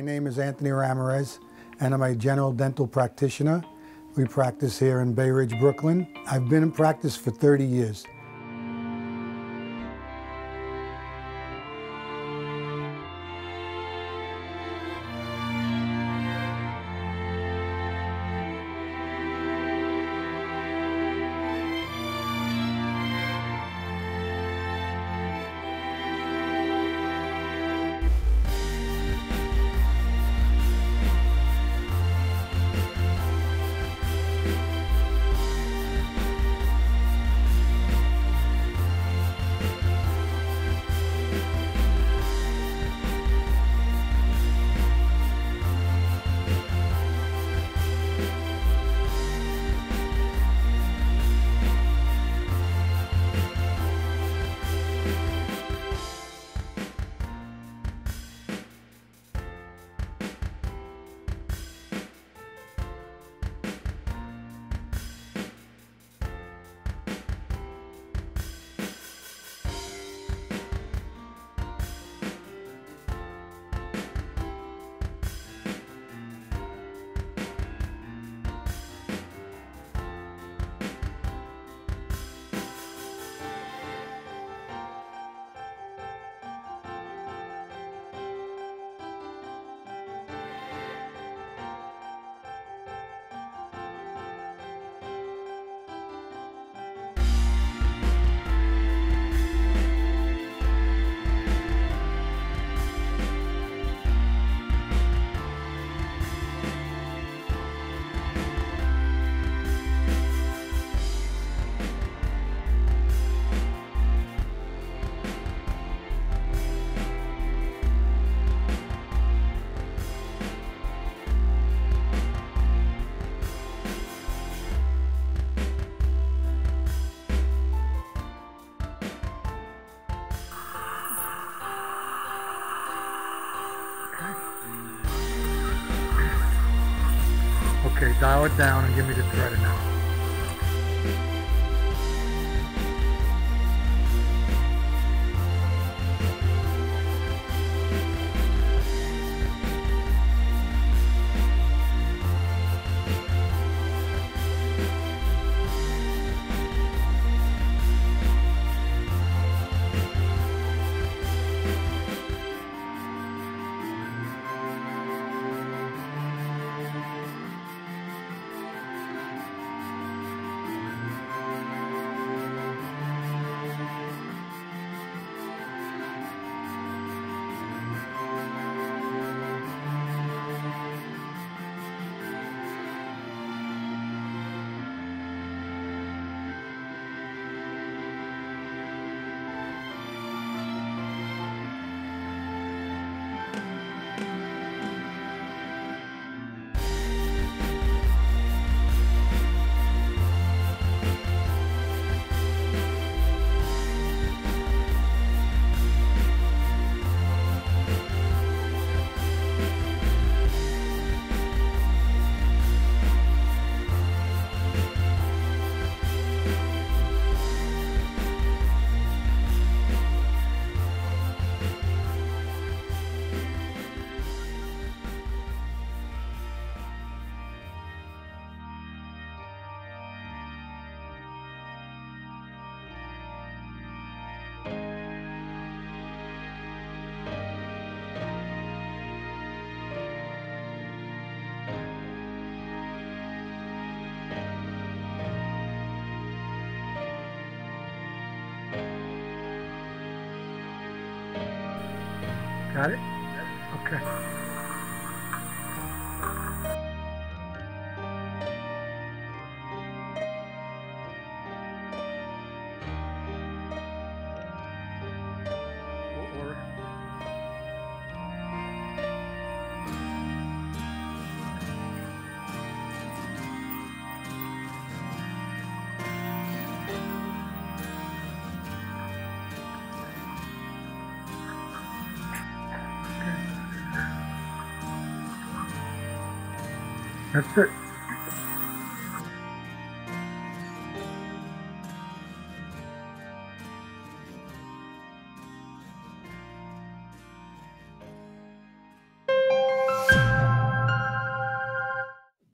My name is Anthony Ramirez, and I'm a general dental practitioner. We practice here in Bay Ridge, Brooklyn. I've been in practice for 30 years. Dial it down and give me the thread now. Got it? Okay. That's it.